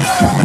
Yeah.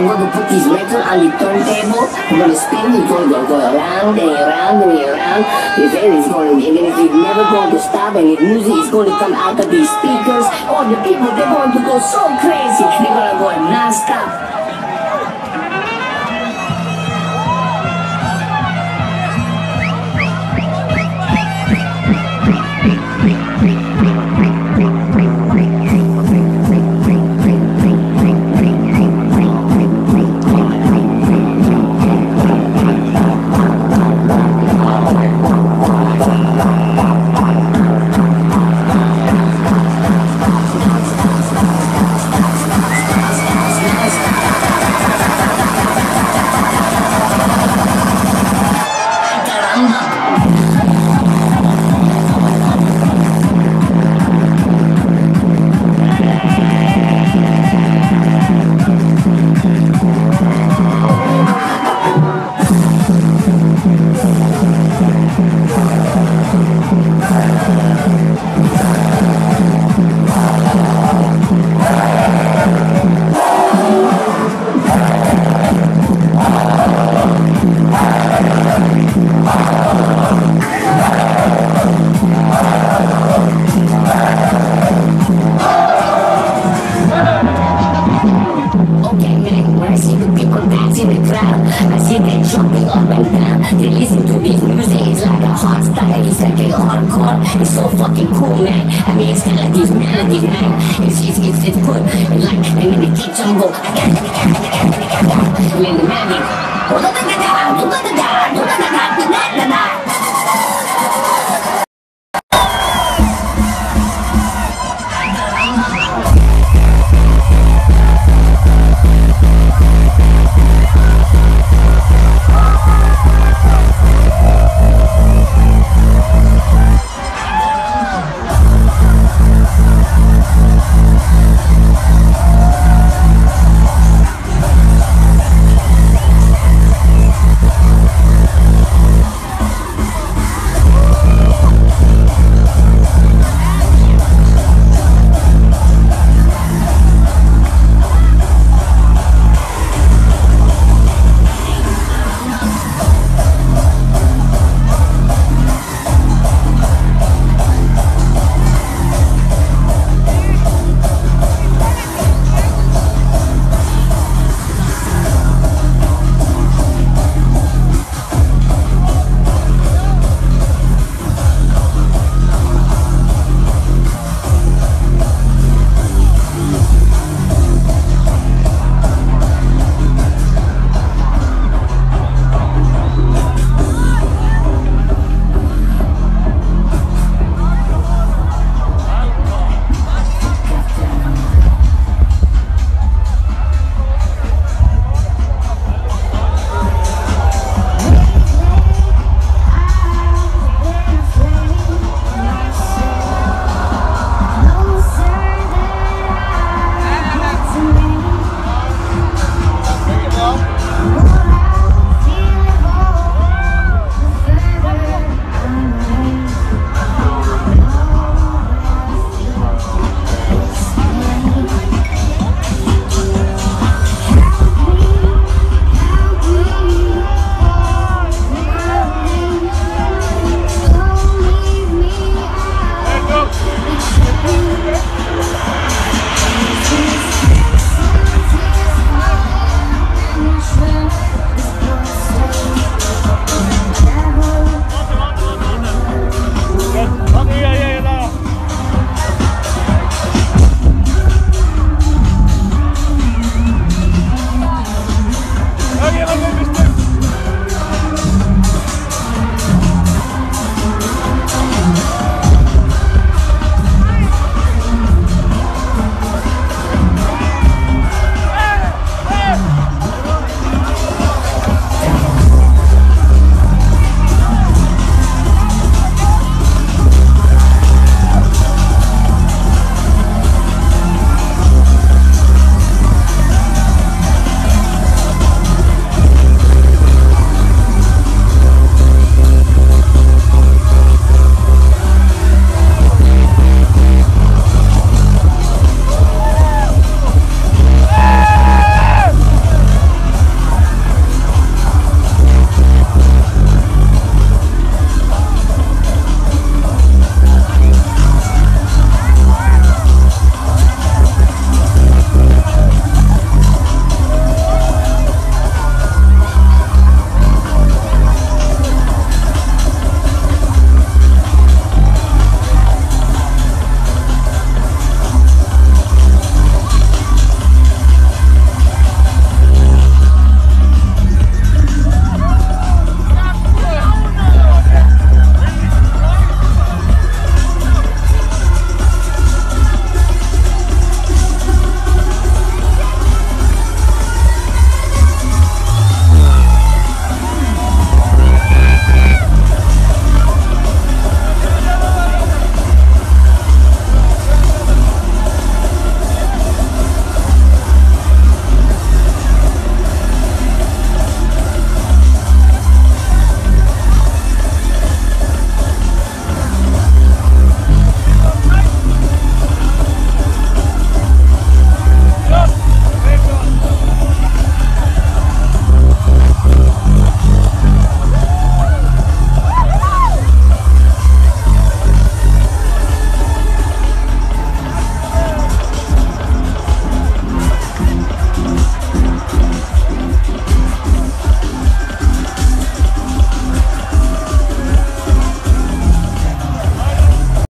This metal on the turntable. I'm gonna spin, it's gonna go, go around and around and around. The band is going, and then it's never going to stop, and the music is going to come out of these speakers. All the people, they're going to go so crazy. They're gonna go non-stop. crowd. I see they jumping up and down. They listen to his music, it's like a hard style, it's like a hardcore. It's so fucking cool, man. I mean, it's kinda like these melodies, man. It's, it's, it's, it's good. It's like, I mean, the jungle. I mean, the magic.